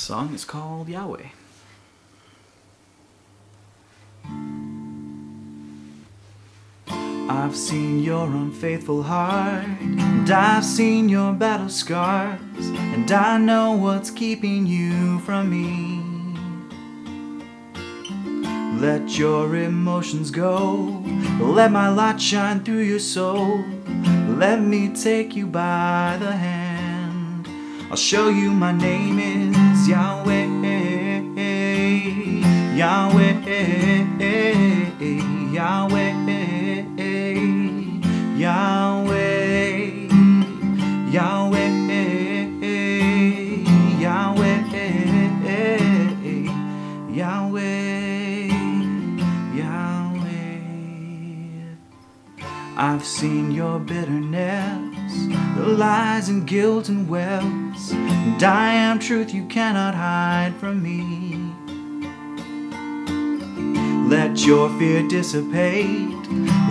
song is called Yahweh. I've seen your unfaithful heart, and I've seen your battle scars, and I know what's keeping you from me. Let your emotions go, let my light shine through your soul. Let me take you by the hand. I'll show you my name is Yahweh, Yahweh, Yahweh, Yahweh, Yahweh, Yahweh, Yahweh, I've seen your bitterness, the lies and guilt and wells, and I am truth you cannot hide from me. Let your fear dissipate,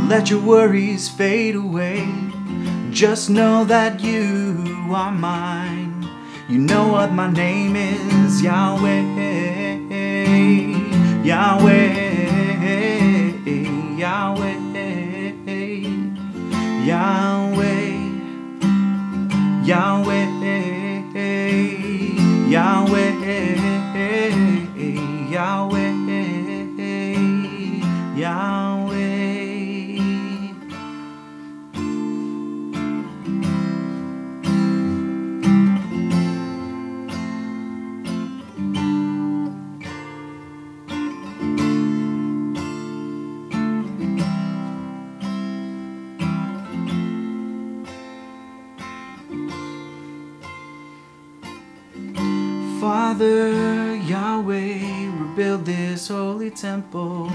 let your worries fade away. Just know that you are mine. You know what my name is Yahweh, Yahweh, Yahweh, Yahweh, Yahweh, Yahweh, Yahweh. Father Yahweh, rebuild this holy temple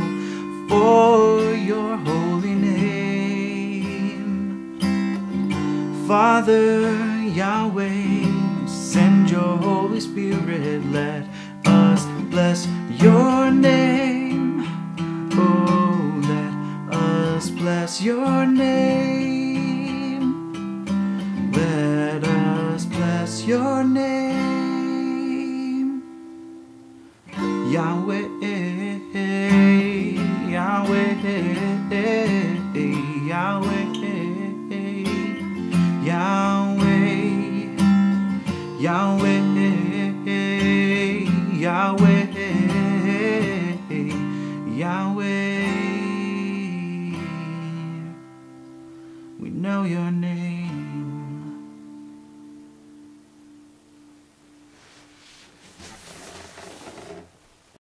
for your holy name. Father Yahweh, send your Holy Spirit, let us bless your name. Oh, let us bless your name. Let us bless your name. Yahweh, Yahweh, Yahweh, Yahweh, Yahweh. We know your name.